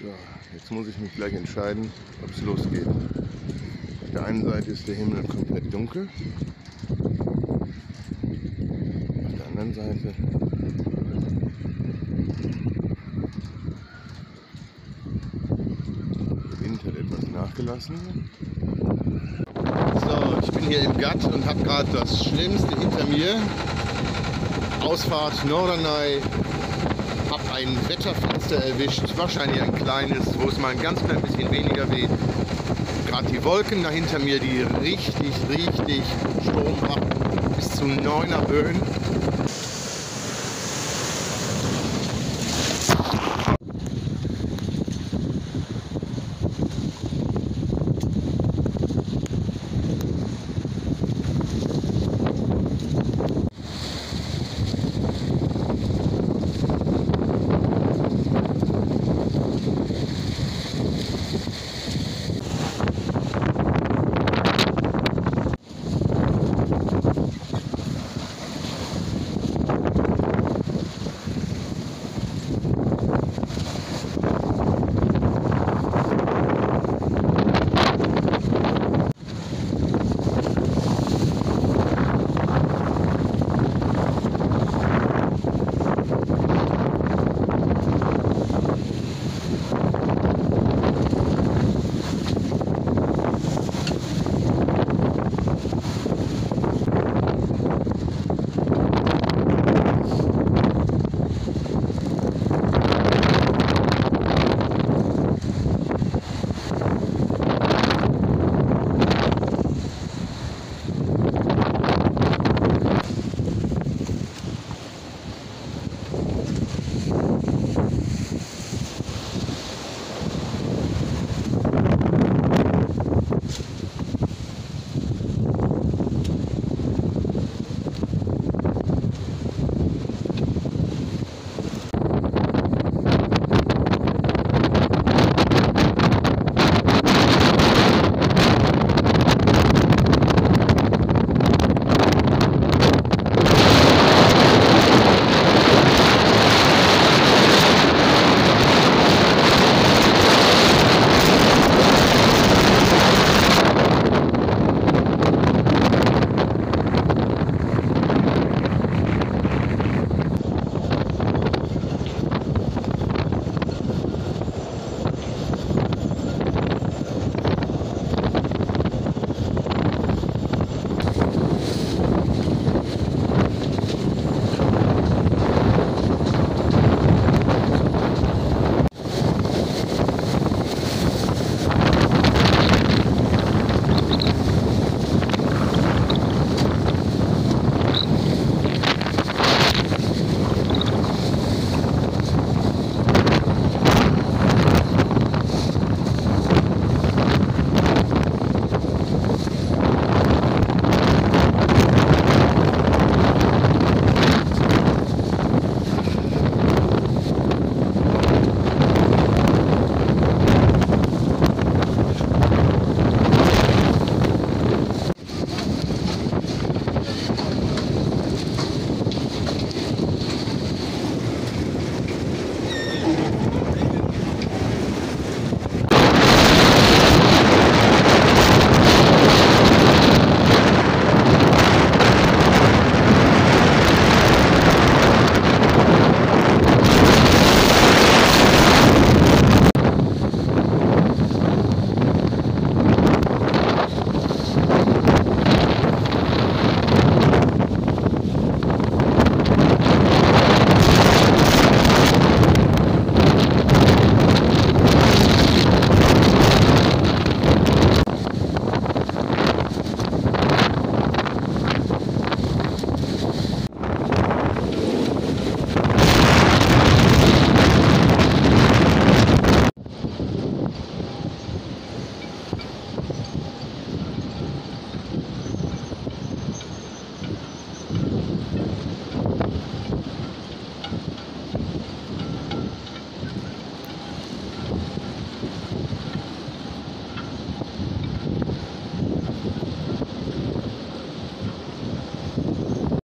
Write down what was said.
So, jetzt muss ich mich gleich entscheiden, ob es losgeht. Auf der einen Seite ist der Himmel komplett dunkel. Auf der anderen Seite der Wind hat etwas nachgelassen. So, ich bin hier im Gatt und habe gerade das Schlimmste hinter mir. Ausfahrt Norderney. Ein Wetterfenster erwischt, wahrscheinlich ein kleines, wo es mal ein ganz klein bisschen weniger weht. Gerade die Wolken da hinter mir, die richtig, richtig Sturm machen, bis zu 9er Böen.